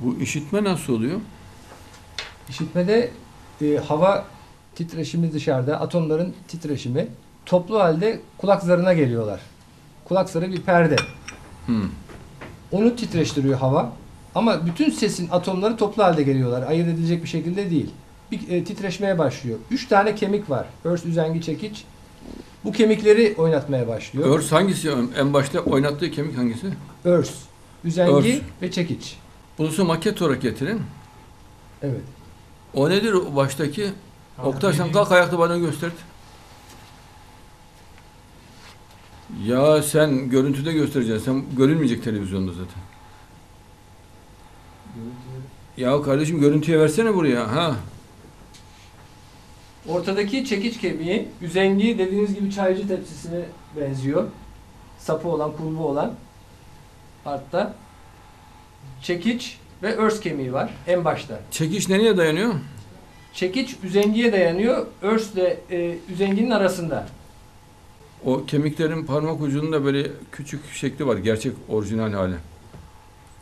Bu işitme nasıl oluyor? İşitmede e, hava titreşimi dışarıda, atomların titreşimi toplu halde kulak zarına geliyorlar. Kulak zarı bir perde. Hmm. Onu titreştiriyor hava. Ama bütün sesin atomları toplu halde geliyorlar. Ayırt edilecek bir şekilde değil. Bir e, titreşmeye başlıyor. Üç tane kemik var. Örs, üzengi, çekiç. Bu kemikleri oynatmaya başlıyor. Örs hangisi? En başta oynattığı kemik hangisi? Örs, üzengi Örs. ve çekiç. Bunu maket olarak getirin. Evet. O nedir o baştaki? Oktay sen kalk ayakta bana göster. Ya sen görüntüde göstereceksin. Sen görünmeyecek televizyonda zaten. Ya kardeşim görüntüye versene buraya. Ha. Ortadaki çekiç kemiği üzengi dediğiniz gibi çaycı tepsisine benziyor. Sapı olan, kulbu olan partta. Çekiç ve örs kemiği var en başta. Çekiş nereye dayanıyor? Çekiç üzengiye dayanıyor. Örs ile e, üzenginin arasında. O kemiklerin parmak ucunda böyle küçük şekli var. Gerçek orijinal hali.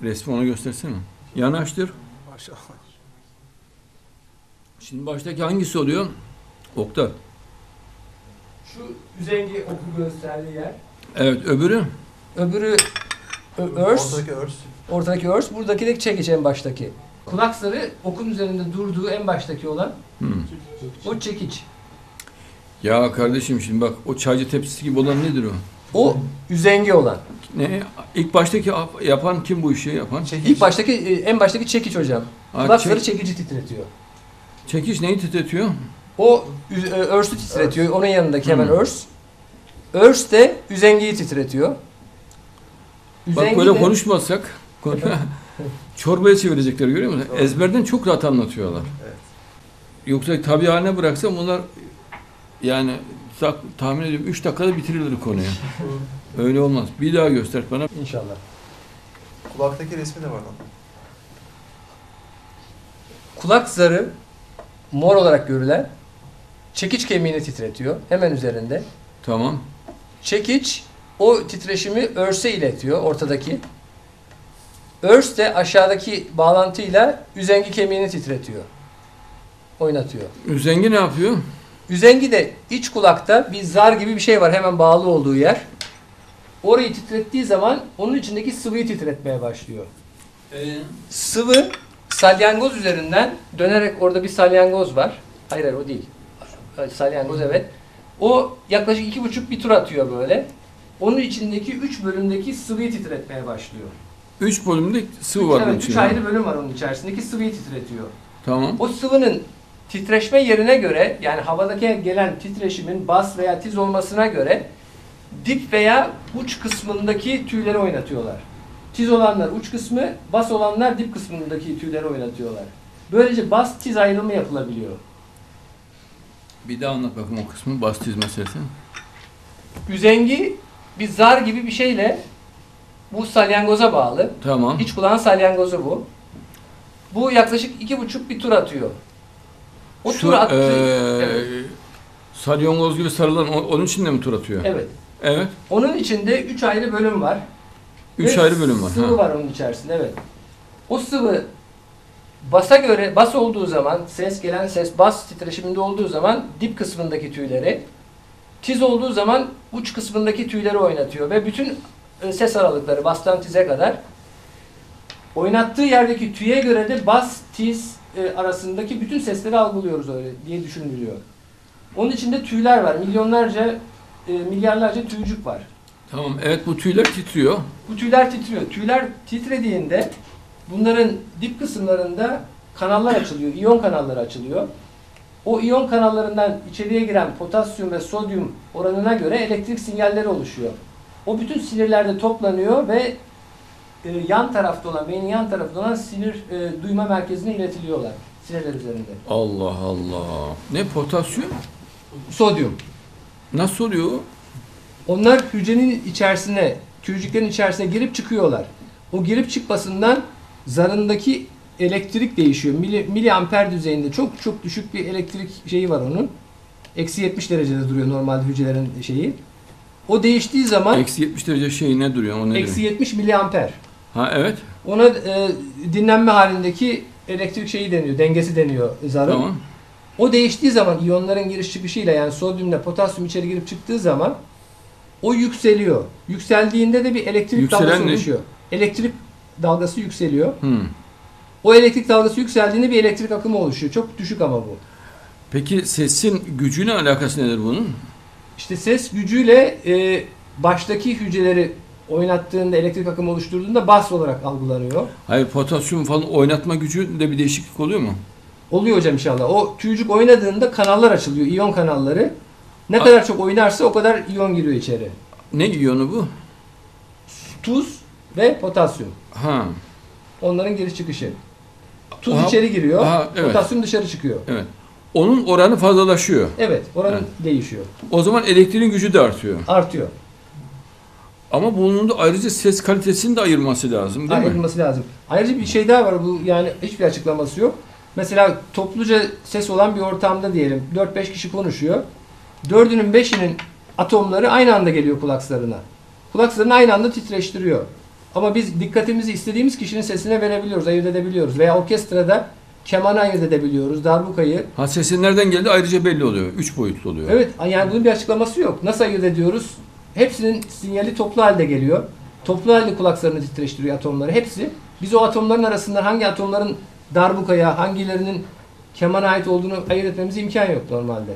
Resmi ona göstersene. Yanaştır. Maşallah. Şimdi baştaki hangisi oluyor? Oktay. Şu üzengi oku gösterdiği yer. Evet öbürü. Öbürü örs. Ortadaki örs. Ortadaki örs. Buradaki de çekiç en baştaki. Kulak zarı okun üzerinde durduğu en baştaki olan Hmm. o çekiç. Ya kardeşim şimdi bak o çaycı tepsisi gibi olan nedir o? O üzengi olan. Ne? İlk baştaki ap- yapan kim bu işi yapan? Çekiç. İlk baştaki e, en baştaki çekiç hocam. Ha, Kulak çek- zarı çekici titretiyor. çekiş neyi titretiyor? O e, örsü titretiyor. Onun yanındaki hemen Hmm. örs. Örs de üzengiyi titretiyor. Bak böyle konuşmazsak konu- çorbaya çevirecekler görüyor musun? Doğru. Ezberden çok rahat anlatıyorlar. Evet. Yoksa tabi haline bıraksam bunlar yani tak- tahmin ediyorum 3 dakikada bitirirler konuyu. Öyle olmaz. Bir daha göster bana. İnşallah. Kulaktaki resmi de var lan. Kulak zarı mor olarak görülen çekiç kemiğini titretiyor. Hemen üzerinde. Tamam. Çekiç o titreşimi örse iletiyor ortadaki. Örs de aşağıdaki bağlantıyla üzengi kemiğini titretiyor. Oynatıyor. Üzengi ne yapıyor? Üzengi de iç kulakta bir zar gibi bir şey var hemen bağlı olduğu yer. Orayı titrettiği zaman onun içindeki sıvıyı titretmeye başlıyor. Sıvı salyangoz üzerinden dönerek orada bir salyangoz var. Hayır hayır o değil. Salyangoz evet. O yaklaşık iki buçuk bir tur atıyor böyle. Onun içindeki üç bölümdeki sıvıyı titretmeye başlıyor. Üç bölümde sıvı var bunun evet, üç ayrı bölüm var onun içerisindeki sıvıyı titretiyor. Tamam. O sıvının titreşme yerine göre yani havadaki gelen titreşimin bas veya tiz olmasına göre dip veya uç kısmındaki tüyleri oynatıyorlar. Tiz olanlar uç kısmı, bas olanlar dip kısmındaki tüyleri oynatıyorlar. Böylece bas tiz ayrımı yapılabiliyor. Bir daha anlat bakayım o kısmı. Bastiz meselesi. Üzengi bir zar gibi bir şeyle bu salyangoza bağlı. Tamam. İç kulağın salyangozu bu. Bu yaklaşık iki buçuk bir tur atıyor. O Şu tur attığı... eee Evet. salyongoz gibi sarılan o- onun içinde mi tur atıyor? evet. Evet. Onun içinde üç ayrı bölüm var. Üç Ve ayrı bölüm var. Sıvı Ha. var onun içerisinde evet. O sıvı basa göre bas olduğu zaman ses gelen ses bas titreşiminde olduğu zaman dip kısmındaki tüyleri tiz olduğu zaman uç kısmındaki tüyleri oynatıyor ve bütün e, ses aralıkları bastan tize kadar oynattığı yerdeki tüye göre de bas tiz e, arasındaki bütün sesleri algılıyoruz öyle diye düşünülüyor. Onun içinde tüyler var. Milyonlarca e, milyarlarca tüycük var. Tamam. Evet bu tüyler titriyor. Bu tüyler titriyor. Tüyler titrediğinde bunların dip kısımlarında kanallar açılıyor. iyon kanalları açılıyor. O iyon kanallarından içeriye giren potasyum ve sodyum oranına göre elektrik sinyalleri oluşuyor. O bütün sinirlerde toplanıyor ve e, yan tarafta olan, beynin yan tarafında olan sinir e, duyma merkezine iletiliyorlar. Sinirler üzerinde. Allah Allah. Ne potasyum? Sodyum. Nasıl oluyor? Onlar hücrenin içerisine, tüycüklerin içerisine girip çıkıyorlar. O girip çıkmasından zarındaki elektrik değişiyor. Mili, miliamper düzeyinde çok çok düşük bir elektrik şeyi var onun. Eksi 70 derecede duruyor normalde hücrelerin şeyi. O değiştiği zaman Eksi 70 derece şey ne duruyor? O ne eksi duruyor? 70 miliamper. Ha evet. Ona e, dinlenme halindeki elektrik şeyi deniyor, dengesi deniyor zarın. Tamam. O değiştiği zaman iyonların giriş çıkışıyla yani sodyumla potasyum içeri girip çıktığı zaman o yükseliyor. Yükseldiğinde de bir elektrik Yükselen dalgası ne? oluşuyor. Elektrik dalgası yükseliyor. Hmm. O elektrik dalgası yükseldiğinde bir elektrik akımı oluşuyor. Çok düşük ama bu. Peki sesin gücüne alakası nedir bunun? İşte ses gücüyle e, baştaki hücreleri oynattığında, elektrik akımı oluşturduğunda bas olarak algılanıyor. Hayır potasyum falan oynatma gücünde bir değişiklik oluyor mu? Oluyor hocam inşallah. O tüycük oynadığında kanallar açılıyor, iyon kanalları. Ne A- kadar çok oynarsa o kadar iyon giriyor içeri. Ne iyonu bu? Tuz ve potasyum. Ha. Onların giriş çıkışı. Tuz Aha, içeri giriyor, aha, evet. potasyum dışarı çıkıyor. Evet. Onun oranı fazlalaşıyor. Evet, oranın Evet. değişiyor. O zaman elektriğin gücü de artıyor. Artıyor. Ama bunun da ayrıca ses kalitesini de ayırması lazım değil mi? Ayrılması lazım. Ayrıca bir şey daha var. Bu yani hiçbir açıklaması yok. Mesela topluca ses olan bir ortamda diyelim 4-5 kişi konuşuyor. Dördünün beşinin atomları aynı anda geliyor kulaklarına. Kulaklarını aynı anda titreştiriyor. Ama biz dikkatimizi istediğimiz kişinin sesine verebiliyoruz, ayırt edebiliyoruz. Veya orkestrada kemanı ayırt edebiliyoruz, darbukayı. Ha sesin nereden geldi ayrıca belli oluyor. Üç boyutlu oluyor. Evet, yani bunun bir açıklaması yok. Nasıl ayırt ediyoruz? Hepsinin sinyali toplu halde geliyor. Toplu halde kulaklarını titreştiriyor atomları. Hepsi. Biz o atomların arasında hangi atomların darbukaya, hangilerinin kemana ait olduğunu ayırt etmemize imkan yok normalde.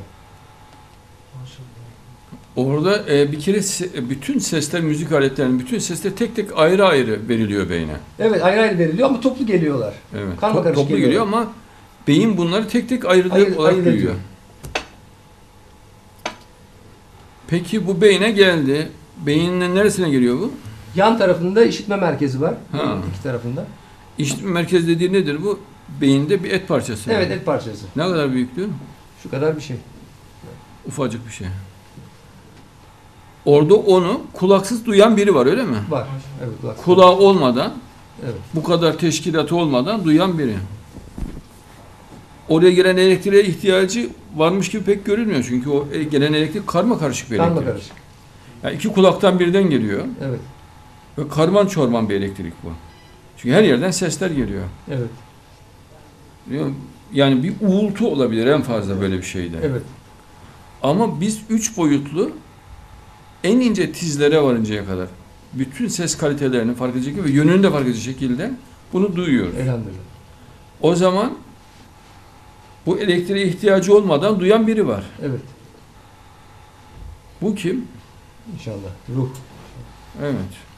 Orada e, bir kere se- bütün sesler, müzik aletlerinin bütün sesler tek tek ayrı ayrı veriliyor beyne. Evet ayrı ayrı veriliyor ama toplu geliyorlar. Evet. Karma Top- karışık toplu geliyor. ama beyin bunları tek tek ayrı Ayırt- olarak ayırt duyuyor. Peki bu beyne geldi. Beynin neresine geliyor bu? Yan tarafında işitme merkezi var. Ha. iki tarafında. İşitme merkezi dediği nedir bu? Beyinde bir et parçası. Evet yani. et parçası. Ne kadar büyüklüğü? Şu kadar bir şey. Ufacık bir şey. Orada onu kulaksız duyan biri var öyle mi? Var. Evet kulak. Kulağı olmadan, Evet. bu kadar teşkilatı olmadan duyan biri. Oraya gelen elektriğe ihtiyacı varmış gibi pek görünmüyor. Çünkü o e, gelen elektrik karma karışık bir elektrik. Karma karışık. Yani iki kulaktan birden geliyor. Evet. Ve karman çorman bir elektrik bu. Çünkü her yerden sesler geliyor. Evet. Yani bir uğultu olabilir en fazla böyle bir şeyde. Evet. Ama biz üç boyutlu en ince tizlere varıncaya kadar bütün ses kalitelerini fark edecek ve yönünü de fark edecek şekilde bunu duyuyoruz. Elhamdülillah. O zaman bu elektriğe ihtiyacı olmadan duyan biri var. Evet. Bu kim? İnşallah. Ruh. Evet.